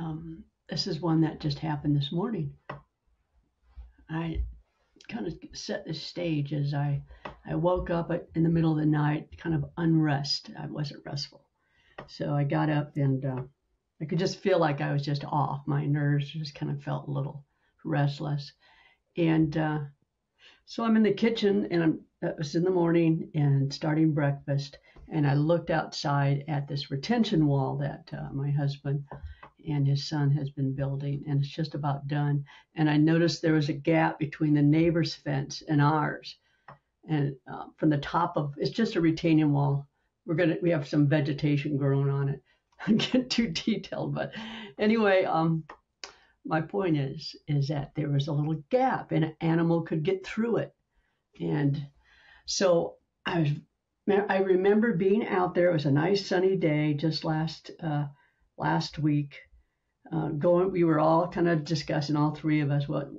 um, this is one that just happened this morning. I kind of set the stage as I I woke up in the middle of the night, kind of unrest. I wasn't restful, so I got up and uh, I could just feel like I was just off. My nerves just kind of felt a little restless, and uh, so I'm in the kitchen and I'm it was in the morning and starting breakfast, and I looked outside at this retention wall that uh, my husband and his son has been building, and it's just about done. And I noticed there was a gap between the neighbor's fence and ours, and uh, from the top of it's just a retaining wall. We're gonna we have some vegetation growing on it. I get too detailed, but anyway, um, my point is is that there was a little gap, and an animal could get through it, and so I was. I remember being out there. It was a nice sunny day just last uh, last week, uh, going, we were all kind of discussing, all three of us, what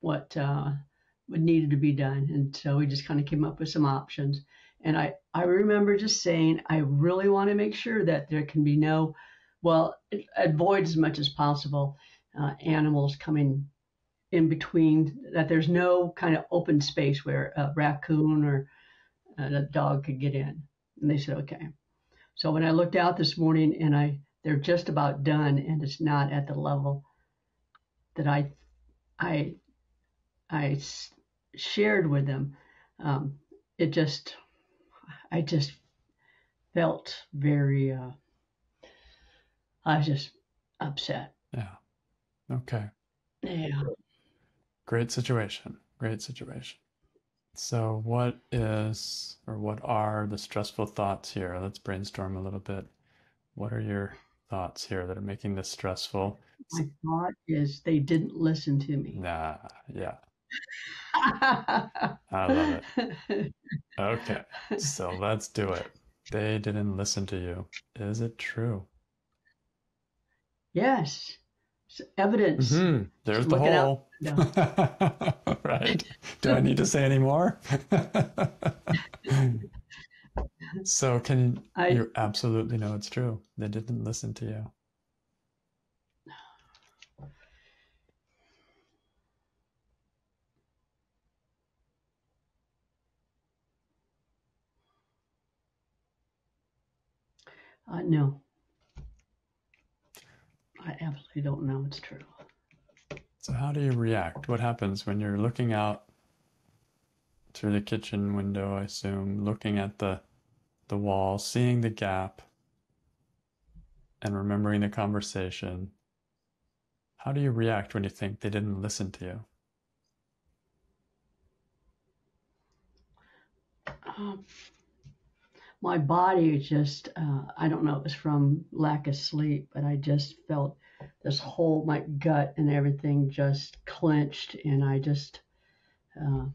what uh, needed to be done, and so we just kind of came up with some options. And I I remember just saying, I really want to make sure that there can be no, well, avoid as much as possible uh, animals coming in between. That there's no kind of open space where a raccoon or a dog could get in. And they said, okay. So when I looked out this morning and I they're just about done and it's not at the level that I I I shared with them. Um, it just I just felt very uh, I was just upset. Yeah. Okay. Yeah. Great situation. Great situation. So, what is or what are the stressful thoughts here? Let's brainstorm a little bit. What are your thoughts here that are making this stressful? My thought is they didn't listen to me. Nah, yeah. I love it. Okay, so let's do it. They didn't listen to you. Is it true? Yes. It's evidence. Mm-hmm. There's the hole. No. right. Do I need to say any more? so can I, you absolutely know it's true? They didn't listen to you. Uh, no. I absolutely don't know it's true. So how do you react? What happens when you're looking out through the kitchen window, I assume, looking at the the wall, seeing the gap, and remembering the conversation, how do you react when you think they didn't listen to you? Um, my body just, uh, I don't know, it was from lack of sleep, but I just felt this whole, my gut and everything just clenched, and I just, uh,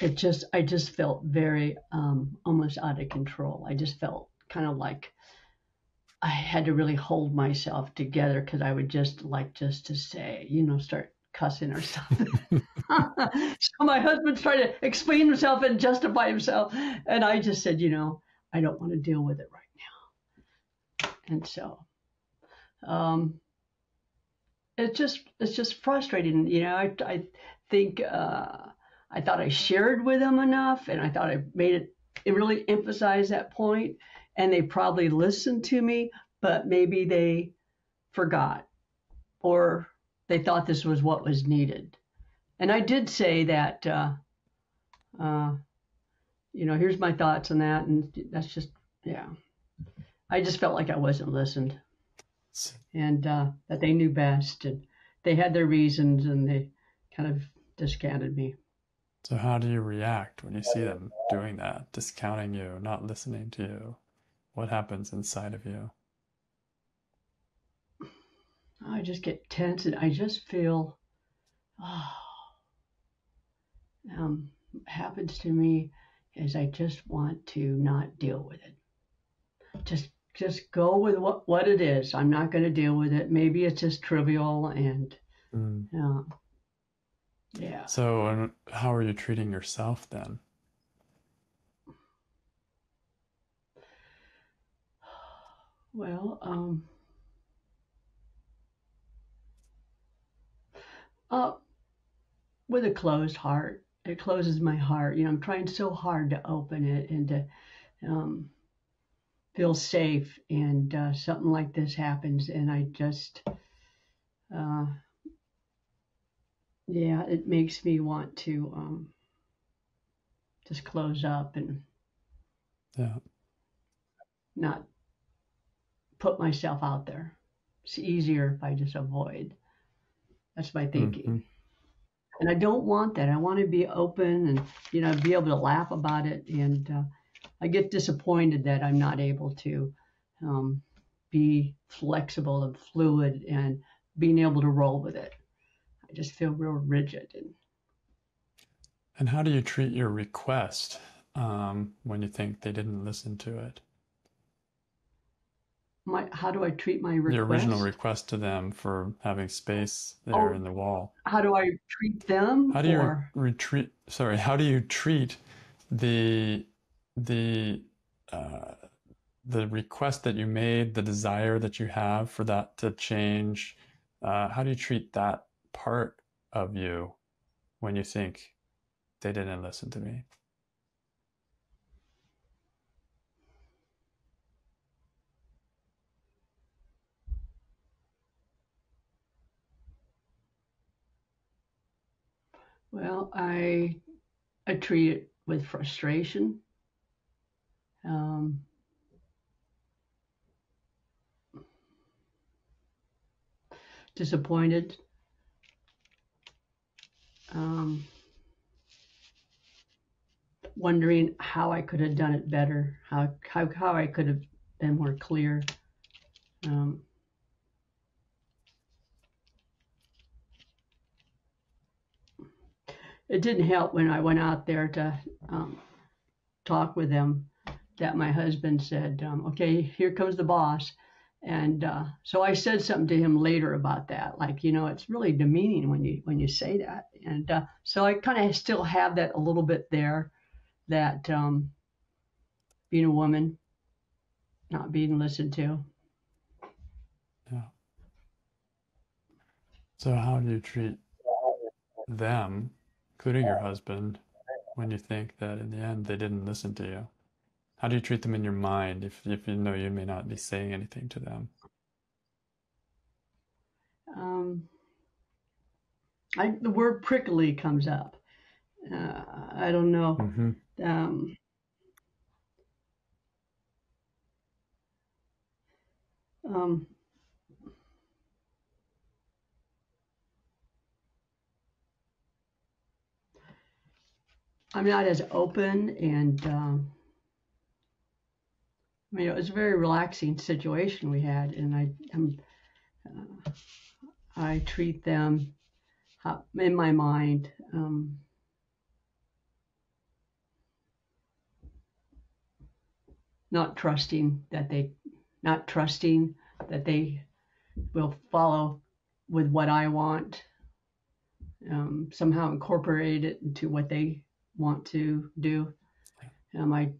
it just I just felt very um, almost out of control. I just felt kind of like I had to really hold myself together because I would just like just to say, you know, start cussing or something. so my husband's trying to explain himself and justify himself, and I just said, you know, I don't want to deal with it right now. And so, um, it's just it's just frustrating. You know, I I think. Uh, I thought I shared with them enough and I thought I made it, it really emphasized that point and they probably listened to me, but maybe they forgot or they thought this was what was needed. And I did say that, uh, uh, you know, here's my thoughts on that. And that's just, yeah. I just felt like I wasn't listened and uh, that they knew best and they had their reasons and they kind of discounted me. So, how do you react when you see them doing that, discounting you, not listening to you? What happens inside of you? I just get tense and I just feel, oh, um, happens to me is I just want to not deal with it. Just just go with what, what it is. I'm not going to deal with it. Maybe it's just trivial and mm. uh, yeah. So, and how are you treating yourself then? Well, um, uh, with a closed heart, it closes my heart. You know, I'm trying so hard to open it and to um, feel safe. And uh, something like this happens, and I just. Uh, yeah, it makes me want to um, just close up and Yeah. not put myself out there. It's easier if I just avoid. That's my thinking. Mhm. And I don't want that. I want to be open and, you know, be able to laugh about it. And uh, I get disappointed that I'm not able to um, be flexible and fluid and being able to roll with it. I just feel real rigid. And And how do you treat your request um, when you think they didn't listen to it? my, how do I treat my request? Your original request to them for having space there Oh. in the wall. how do I treat them? How do you or- retreat? Sorry, how do you treat the the uh, the request that you made, the desire that you have for that to change? Uh, how do you treat that part of you when you think they didn't listen to me? Well, I I treat it with frustration. Um, disappointed. Um, wondering how I could have done it better, how how, how I could have been more clear. Um, it didn't help when I went out there to um, talk with them that my husband said, um, "Okay, here comes the boss," and uh, so I said something to him later about that, like you know, it's really demeaning when you when you say that, and uh, so I kind of still have that a little bit there, that um, being a woman, not being listened to. Yeah. So how do you treat them, including your husband, when you think that in the end they didn't listen to you? How do you treat them in your mind if if you know you may not be saying anything to them? Um, I, the word prickly comes up. Uh, I don't know. hmm Um, um, I'm not as open, and um, I mean, it was a very relaxing situation we had, and I, I'm, uh, I treat them uh, in my mind. Um, not trusting that they not trusting that they will follow with what I want um, somehow incorporate it into what they want to do um, I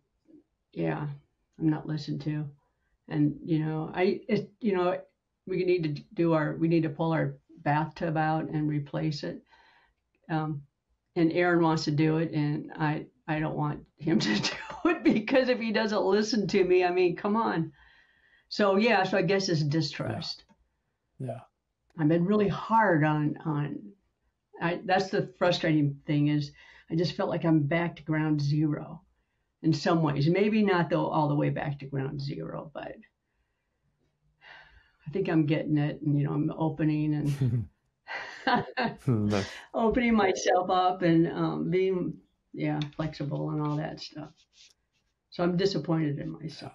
yeah I'm not listened to and you know I it, you know we need to do our we need to pull our bathtub out and replace it um, and Aaron wants to do it and I I don't want him to do it because if he doesn't listen to me, I mean, come on. So yeah, so I guess it's distrust. Yeah. I've been really hard on on. I that's the frustrating thing is I just felt like I'm back to ground zero, in some ways. Maybe not though all the way back to ground zero, but I think I'm getting it, and you know I'm opening and opening myself up and um, being yeah flexible and all that stuff. So I'm disappointed in myself.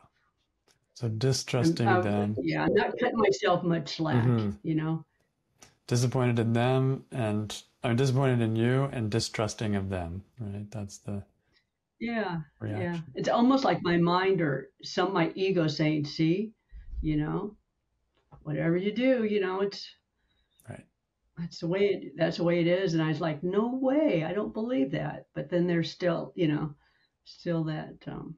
so I'm- distrusting I'm- them, Yeah, I'm not cutting myself much slack. Mhm. You know. disappointed in them, and I'm disappointed in you, and distrusting of them. Right? That's the Yeah. Yeah. It's almost like my mind or some my ego saying, "See, you know, whatever you do, you know, it's Right. that's the way it, that's the way it is." And I was like, "No way, I don't believe that." But then there's still, you know, still that um,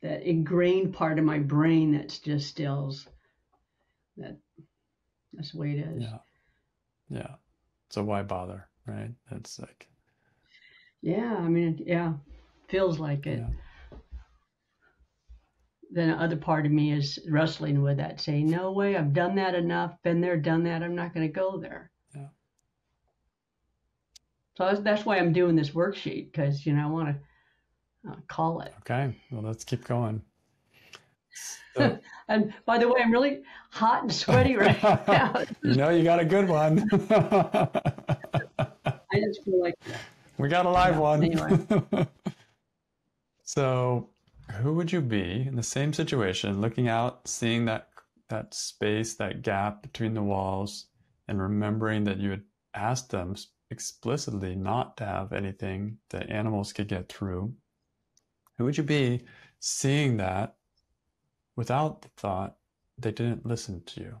that ingrained part of my brain that's just stills that that's the way it is. Yeah. Yeah. So why bother, right? It's like, Yeah, I mean, yeah, feels like it. yeah, Then the other part of me is wrestling with that, saying, "No way, I've done that enough, been there, done that. I'm not going to go there." yeah. So that's, that's why I'm doing this worksheet because you know I want to uh, call it. Okay, well, let's keep going. So, And by the way, I'm really hot and sweaty right now. you know, you got a good one. I just feel like We got a live Yeah, one. anyway. so, who would you be in the same situation, looking out, seeing that that space, that gap between the walls, and remembering that you had asked them explicitly not to have anything that animals could get through? Who would you be seeing that without the thought they didn't listen to you?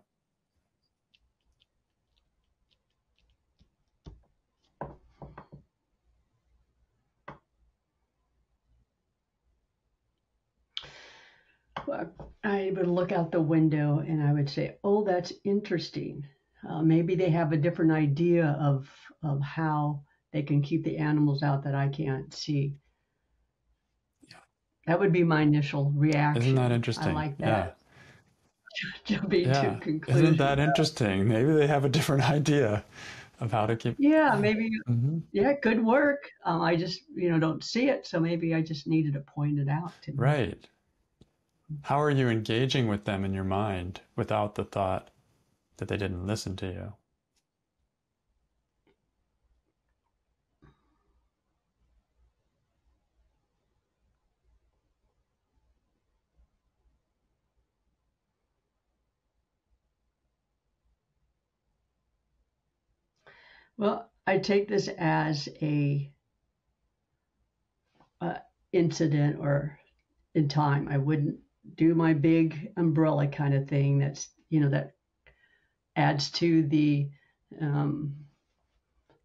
I would look out the window and I would say, "Oh, that's interesting. Uh, maybe they have a different idea of of how they can keep the animals out that I can't see." Yeah. That would be my initial reaction. Isn't that interesting? I like Yeah. that. Jumping Yeah. to conclusion. Isn't that interesting? Maybe they have a different idea of how to keep. Yeah, maybe. Mhm. Yeah, good work. Um, I just, you know, don't see it, so maybe I just needed to point it out to me. How are you engaging with them in your mind without the thought that they didn't listen to you? Well, I take this as a uh, incident or in time. I wouldn't do my big umbrella kind of thing. That's you know that adds to the um,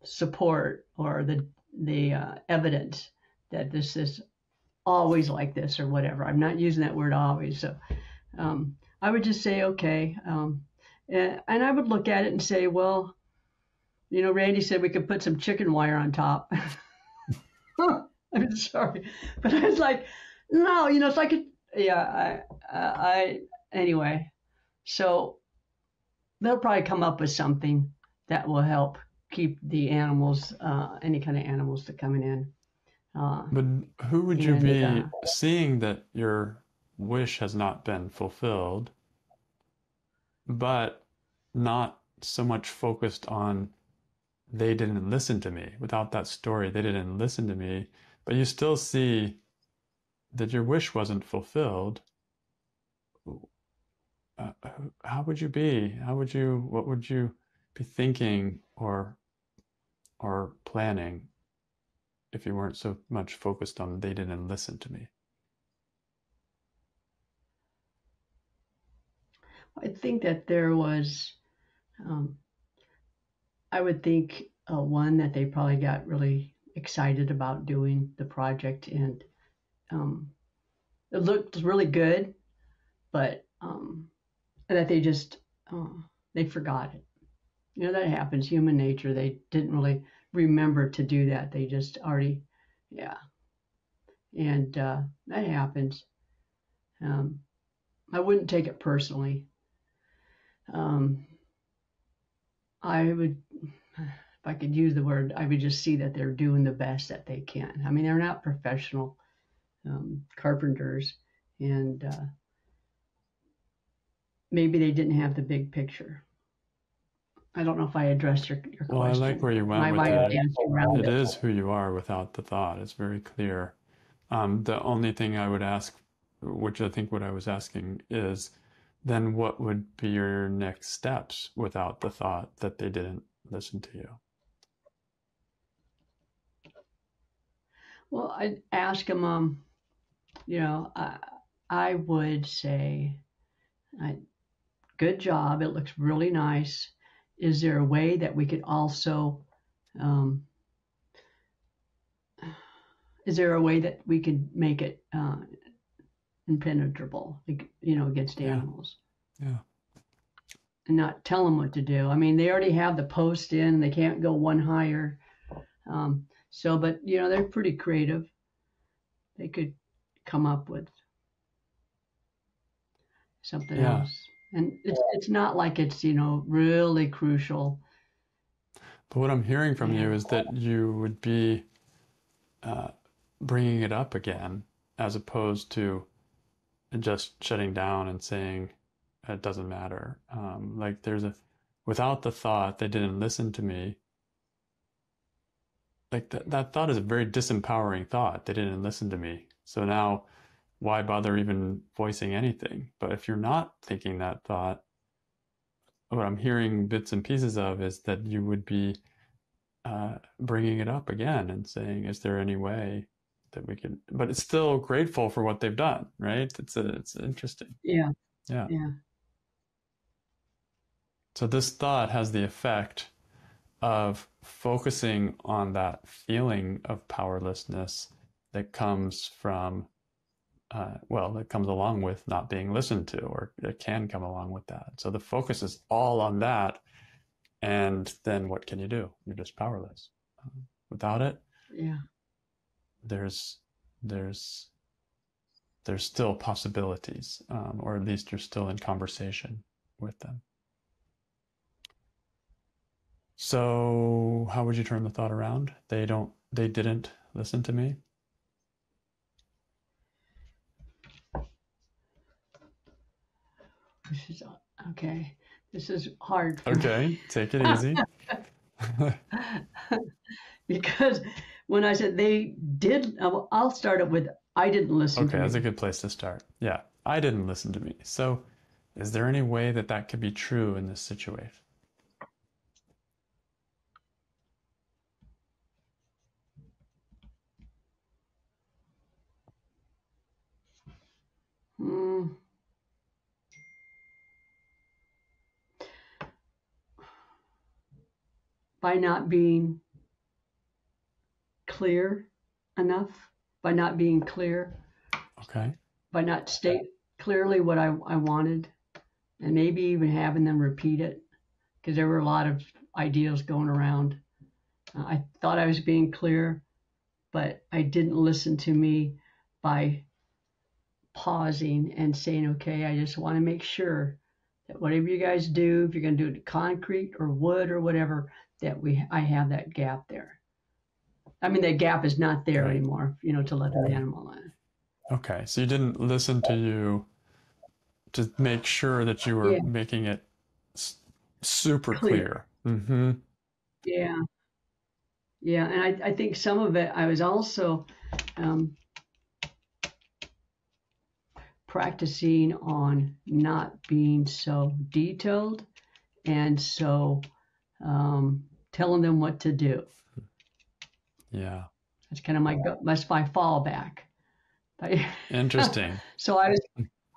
support or the the uh, evidence that this is always like this or whatever. I'm not using that word always. So um, I would just say okay, um, and, and I would look at it and say, well, you know, Randy said we could put some chicken wire on top. I'm sorry, but I was like, no, you know, it's like, a, yeah, I, I, anyway. So they'll probably come up with something that will help keep the animals, uh, any kind of animals that coming in. Uh, But who would you be uh, seeing that your wish has not been fulfilled, but not so much focused on they didn't listen to me. Without that story, they didn't listen to me, but you still see that your wish wasn't fulfilled. Uh, how would you be? How would you, what would you be thinking or or planning if you weren't so much focused on they didn't listen to me? I think that there was, um, I would think uh, one that they probably got really excited about doing the project and um, it looked really good, but um, that they just uh, they forgot it. You know that happens. Human nature. They didn't really remember to do that. They just already, yeah, and uh, that happens. Um, I wouldn't take it personally. Um, I would, if I could use the word, I would just see that they're doing the best that they can. I mean, they're not professional um, carpenters, and uh, maybe they didn't have the big picture. I don't know if I addressed your, your Well, I like where you went My with mind it. It is who you are without the thought. It's very clear. Um, the only thing I would ask, which I think what I was asking is, then what would be your next steps without the thought that they didn't listen to you? Well, I'd ask him, um, you know, I, I would say, I, good job. It looks really nice. Is there a way that we could also, um, is there a way that we could make it uh, impenetrable, like, you know, against Yeah. animals? Yeah. and not tell them what to do. I mean, they already have the post in, they can't go one higher. Um, so, but you know, they're pretty creative. They could come up with something Yeah. else. And it's it's not like it's, you know, really crucial. But what I'm hearing from you is that you would be uh, bringing it up again as opposed to just shutting down and saying it doesn't matter. Um, like there's a, without the thought, they didn't listen to me. Like that, that thought is a very disempowering thought. They didn't listen to me. So now why bother even voicing anything? But if you're not thinking that thought, what I'm hearing bits and pieces of is that you would be uh, bringing it up again and saying, "Is there any way that we can?" But it's still grateful for what they've done, right? It's a, it's interesting. Yeah. Yeah. Yeah. So this thought has the effect of focusing on that feeling of powerlessness that comes from, uh, well, that comes along with not being listened to, or it can come along with that. So the focus is all on that. And then what can you do? You're just powerless. Um, without it, Yeah. there's, there's, there's still possibilities, um, or at least you're still in conversation with them. So, how would you turn the thought around? They don't, they didn't listen to me. This is okay. This is hard for me. Okay, take it easy. because when I said they did, I'll start it with I didn't listen Okay, that's me. a good place to start. Yeah, I didn't listen to me. So, is there any way that that could be true in this situation? Hmm. By not being clear enough, by not being clear, Okay, by not state clearly what I, I wanted, and maybe even having them repeat it, because there were a lot of ideas going around. Uh, I thought I was being clear, but I didn't listen to me by pausing and saying, okay, I just want to make sure that whatever you guys do, if you're going to do it concrete or wood or whatever, that we I have that gap there. I mean, that gap is not there Right. anymore, you know, to let the animal in. okay. So you didn't listen to you to make sure that you were Yeah. making it super Clear. clear. Mm-hmm. Yeah. Yeah. And I, I think some of it, I was also um, practicing on not being so detailed and so um, telling them what to do. Yeah, That's kind of my, that's my fallback. Interesting. so I was,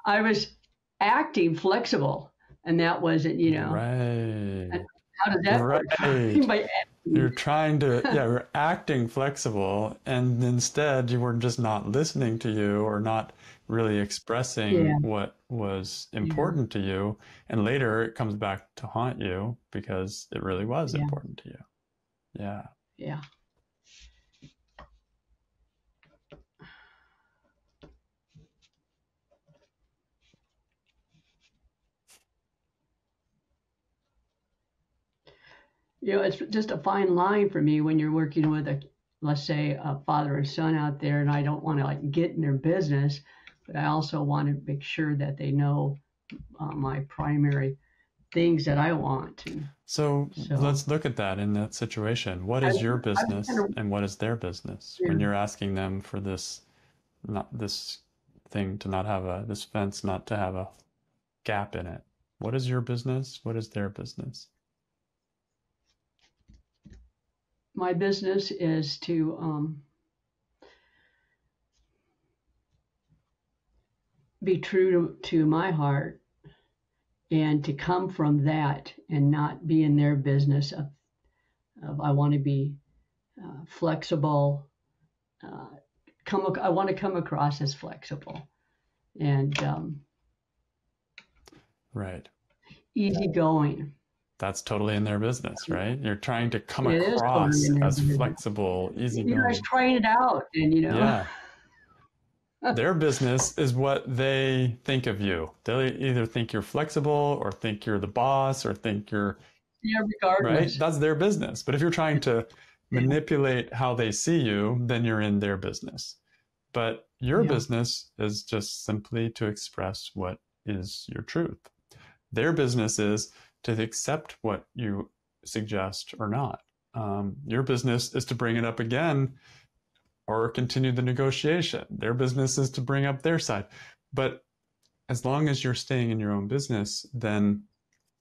I was acting flexible and that wasn't, you know, Right. how does that? Right. By You're trying to, yeah, you're acting flexible, and instead you were just not listening to you or not really expressing Yeah. what was important to you. And later it comes back to haunt you because it really was Yeah. important to you. Yeah. Yeah. You know, it's just a fine line for me when you're working with a, let's say, a father and son out there, and I don't want to like get in their business, but I also want to make sure that they know uh, my primary things that I want to. So, So- let's look at that in that situation. What is I- your business kinda- and what is their business when you're asking them for this, not this thing to not have a, this fence not to have a gap in it? What is your business? What is their business? My business is to um, be true to, to my heart and to come from that and not be in their business of, of I want to be uh, flexible. Uh, come, I want to come across as flexible, and um, Right. easygoing. That's totally in their business, right? You're trying to come It across totally as business. flexible, You easygoing. guys trying it out, and you know, Yeah. Their business is what they think of you. They either think you're flexible or think you're the boss or think you're yeah, right. That's their business. But if you're trying to manipulate how they see you, then you're in their business. But your Yeah. business is just simply to express what is your truth. Their business is to accept what you suggest or not. Um, your business is to bring it up again or continue the negotiation. Their business is to bring up their side. But as long as you're staying in your own business, then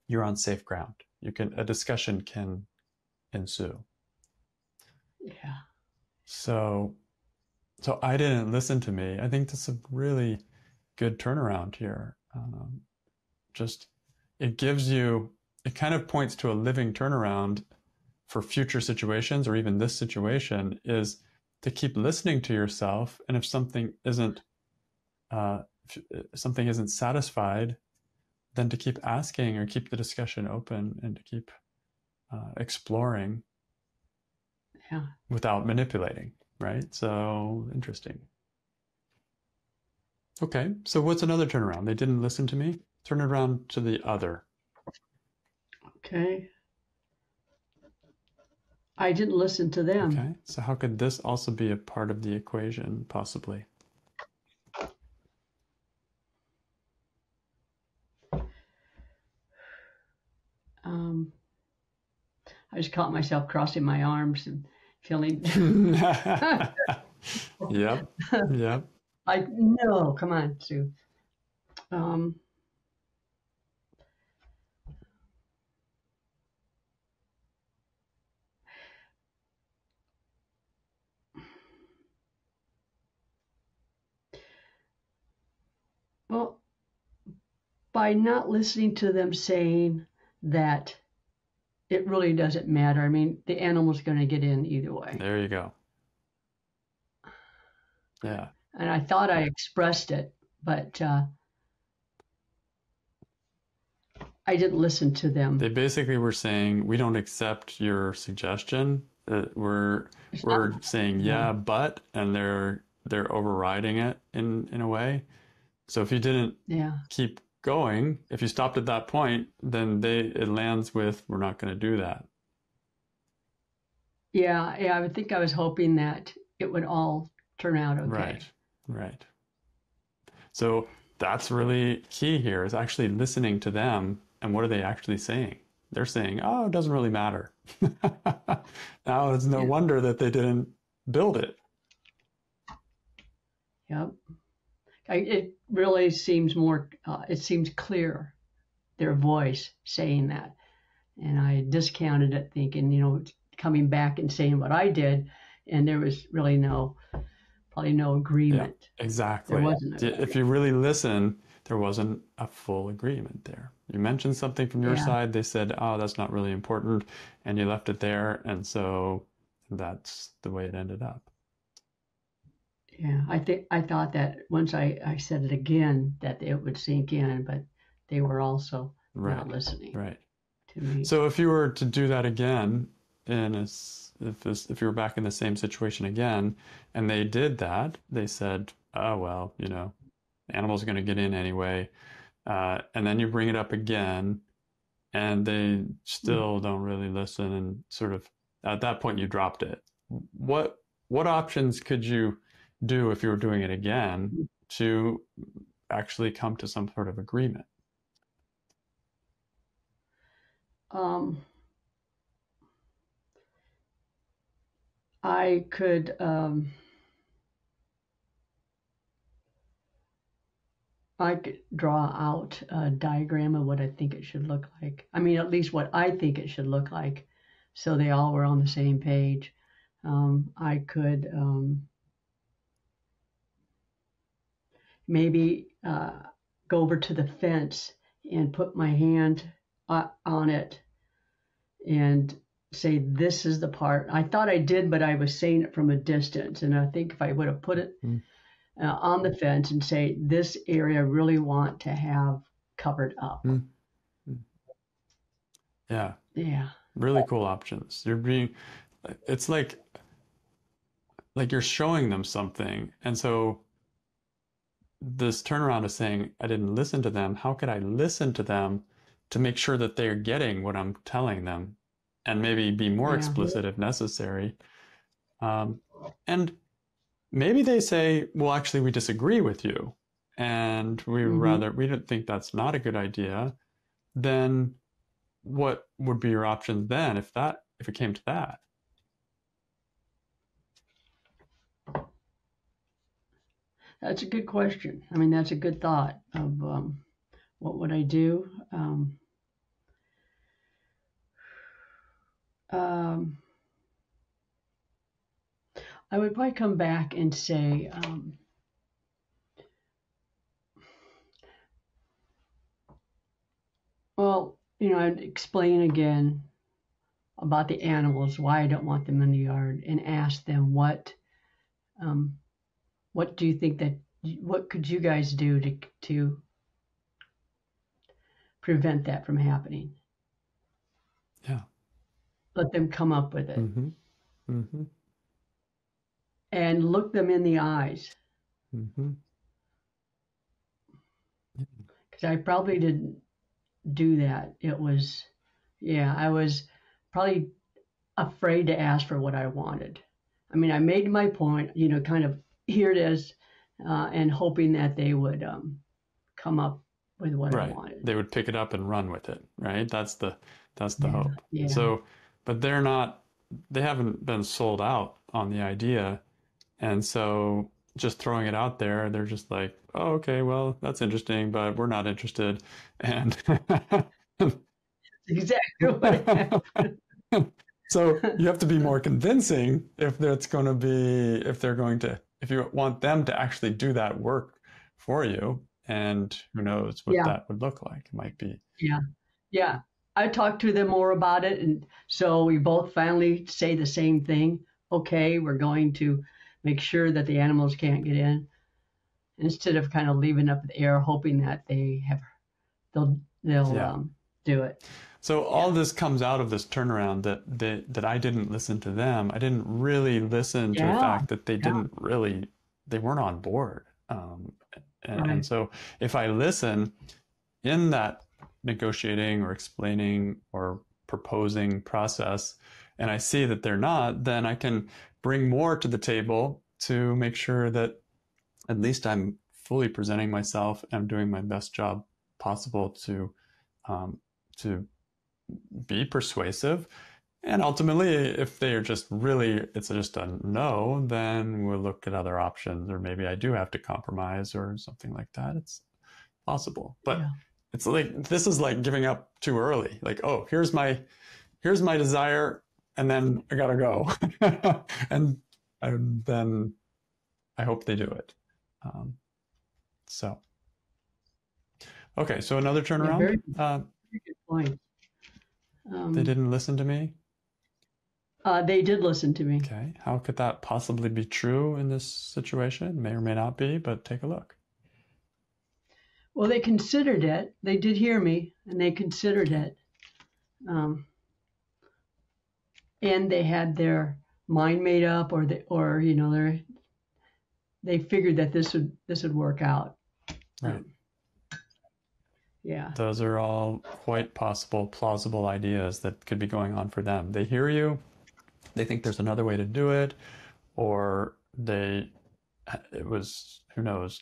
you're on safe ground. You can a discussion can ensue. Yeah. So so I didn't listen to me. I think that's a really good turnaround here. Um, just it gives you it kind of points to a living turnaround for future situations or even this situation is to keep listening to yourself. And if something isn't uh, if something isn't satisfied then to keep asking or keep the discussion open and to keep uh, exploring Yeah. without manipulating right? So interesting. Okay. So what's another turnaround? They didn't listen to me turn it around to the other Okay. I didn't listen to them. Okay, so how could this also be a part of the equation, possibly? Um, I just caught myself crossing my arms and feeling yep, yep. like, no, come on, Sue. Um, well, by not listening to them saying that it really doesn't matter. I mean, the animal's going to get in either way. There you go. Yeah, and I thought I expressed it, but uh, I didn't listen to them. they basically were saying we don't accept your suggestion. Uh, we're we're saying yeah, but, and they're they're overriding it in in a way. So if you didn't yeah, keep going, if you stopped at that point, then they it lands with we're not going to do that. yeah, yeah. I would think I was hoping that it would all turn out okay. Right, right. So that's really key here is actually listening to them and what are they actually saying? They're saying, oh, it doesn't really matter. now it's no Yeah. wonder that they didn't build it. Yep. I, it really seems more. Uh, it seems clear, their voice saying that, and I discounted it, thinking, you know, coming back and saying what I did, and there was really no, probably no agreement. Exactly. There wasn't If you really listen, there wasn't a full agreement there. You mentioned something from your Yeah. side, they said, oh, that's not really important, and you left it there, and so that's the way it ended up. Yeah, I think I thought that once I, I said it again that it would sink in, but they were also Right. not listening Right. to me. So if you were to do that again, and if this, if you were back in the same situation again, and they did that, they said, "Oh well, you know, animals are going to get in anyway," uh, and then you bring it up again, and they still don't really listen, and sort of at that point you dropped it. What what options could you do if you were doing it again to actually come to some sort of agreement? Um, I could um, I could draw out a diagram of what I think it should look like. I mean, at least what I think it should look like, so they all were on the same page. Um, I could um, maybe uh, go over to the fence and put my hand on it and say this is the part i thought i did but i was saying it from a distance and i think if i would have put it Mm. uh, on the fence and say this area I really want to have covered up. Mm. Yeah, Yeah. really cool options. You're being, it's like, like you're showing them something. And so this turnaround is saying, I didn't listen to them. How could I listen to them to make sure that they're getting what I'm telling them and maybe be more Yeah. explicit if necessary? Um, and maybe they say, well, actually, we disagree with you and we Mhm. rather, we don't think that's not a good idea. Then what would be your options then if that, if it came to that? That's a good question. I mean, that's a good thought of um, what would I do? Um, um, I would probably come back and say, um, well, you know, I'd explain again about the animals, why I don't want them in the yard, and ask them what, um, what do you think that, what could you guys do to to prevent that from happening? Yeah. Let them come up with it Mm-hmm. Mm-hmm. and look them in the eyes. Mm-hmm. because I probably didn't do that. It was, yeah, I was probably afraid to ask for what I wanted. I mean, I made my point, you know, kind of here it is, uh, and hoping that they would um, come up with what I Right. wanted. They would pick it up and run with it, right? That's the that's the Yeah, hope. yeah. So, but they're not they haven't been sold out on the idea. And so just throwing it out there, they're just like, "Oh, okay, well, that's interesting, but we're not interested." And exactly what happened. so you have to be more convincing if that's going to be if they're going to if you want them to actually do that work for you and who knows what Yeah. that would look like it might be Yeah, Yeah. I talked to them more about it, and so we both finally say the same thing. Okay, we're going to make sure that the animals can't get in, instead of kind of leaving up the air, hoping that they have they'll they'll Yeah. um, do it. So all this comes out of this turnaround that that that I didn't listen to them. I didn't really listen to the fact that they yeah. didn't really they weren't on board um, and, and so if I listen in that negotiating or explaining or proposing process and I see that they're not, then I can bring more to the table to make sure that at least I'm fully presenting myself and doing my best job possible to um, to be persuasive. And ultimately, if they are just really, it's just a no, then we'll look at other options, or maybe I do have to compromise or something like that. It's possible, but Yeah. it's like this is like giving up too early. Like, oh, here's my here's my desire, and then I gotta go, and, and then I hope they do it. Um, so, okay, so another turnaround. very- uh, Very good point. Um, they didn't listen to me. Uh, they did listen to me. Okay, how could that possibly be true in this situation? May or may not be, but take a look. Well, they considered it. They did hear me, and they considered it. Um, and they had their mind made up, or they, or you know, they they figured that this would this would work out. Right. Um, yeah. Those are all quite possible, plausible ideas that could be going on for them. They hear you, they think there's another way to do it, or they, it was, who knows,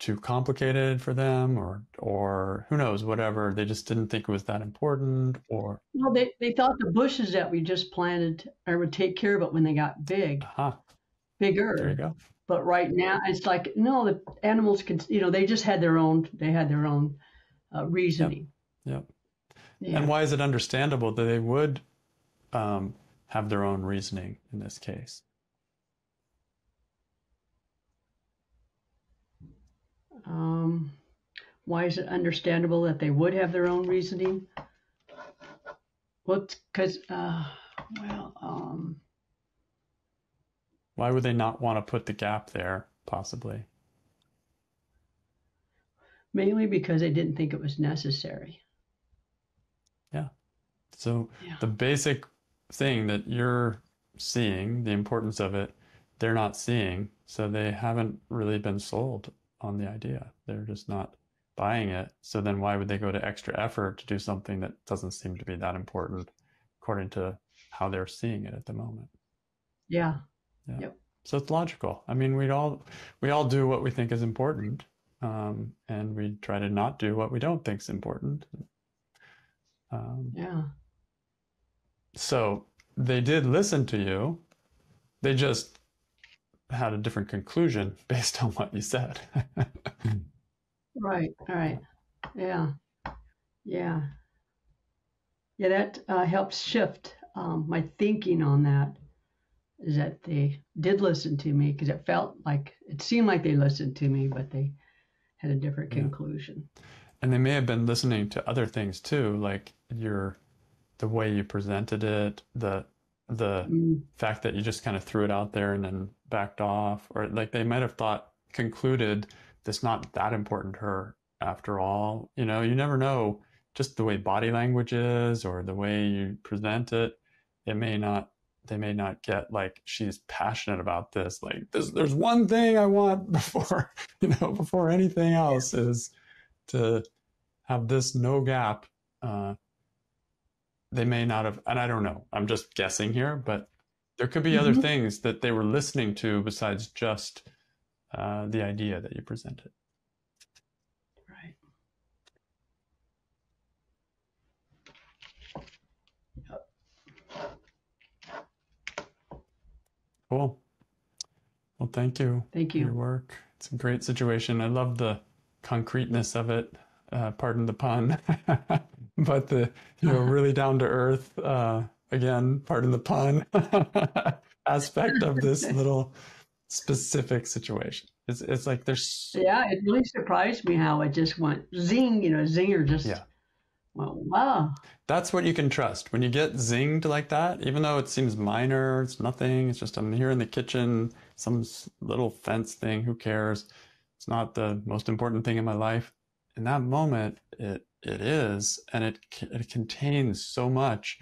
too complicated for them, or, or who knows, whatever. They just didn't think it was that important, or, Well, they they thought the bushes that we just planted or would take care of it when they got big, aha, bigger. there you go. But right now, it's like no, the animals can. You know, they just had their own. They had their own uh, reasoning. Yep. Yeah. And why is it understandable that they would um, have their own reasoning in this case? Um, why is it understandable that they would have their own reasoning? Well, because, uh, well, um, Why would they not want to put the gap there, possibly? Mainly because they didn't think it was necessary. Yeah. So Yeah. the basic thing that you're seeing, the importance of it, they're not seeing. So they haven't really been sold on the idea. They're just not buying it. So then why would they go to extra effort to do something that doesn't seem to be that important according to how they're seeing it at the moment? Yeah. Yep. So it's logical. I mean, we all we all do what we think is important, um, and we try to not do what we don't think is important. Um, Yeah. so they did listen to you. They just had a different conclusion based on what you said. Right. All right. Yeah. Yeah. Yeah. That uh, helps shift um, my thinking on that. Is that they did listen to me because it felt like it seemed like they listened to me, but they had a different Yeah. conclusion. and they may have been listening to other things too, like your the way you presented it, the the Mm, fact that you just kind of threw it out there and then backed off, or like they might have thought, concluded this not that important to her after all. You know, you never know just the way body language is or the way you present it. It may not, they may not get like she's passionate about this. Like this, there's one thing I want before, you know, before anything else is to have this no gap. Uh, they may not have, and I don't know, I'm just guessing here, but there could be other Mhm. things that they were listening to besides just uh, the idea that you presented. Cool. Well, thank you Thank for your work. It's a great situation. I love the concreteness of it. Uh, pardon the pun, but the you know really down to earth. Uh, again, pardon the pun. aspect of this little specific situation. It's it's like there's Yeah, it really surprised me how it just went zing. You know, zinger just Yeah. Went wow. that's what you can trust when you get zinged like that. Even though it seems minor, it's nothing. It's just I'm here in the kitchen, some little fence thing. Who cares? It's not the most important thing in my life. In that moment, it it is, and it it contains so much,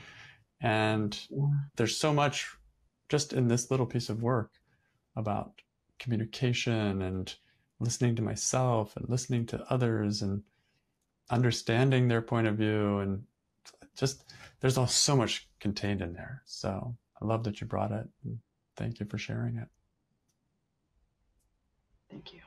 and there's so much just in this little piece of work about communication and listening to myself and listening to others and understanding their point of view and just there's all so much contained in there so i love that you brought it thank you for sharing it Thank you.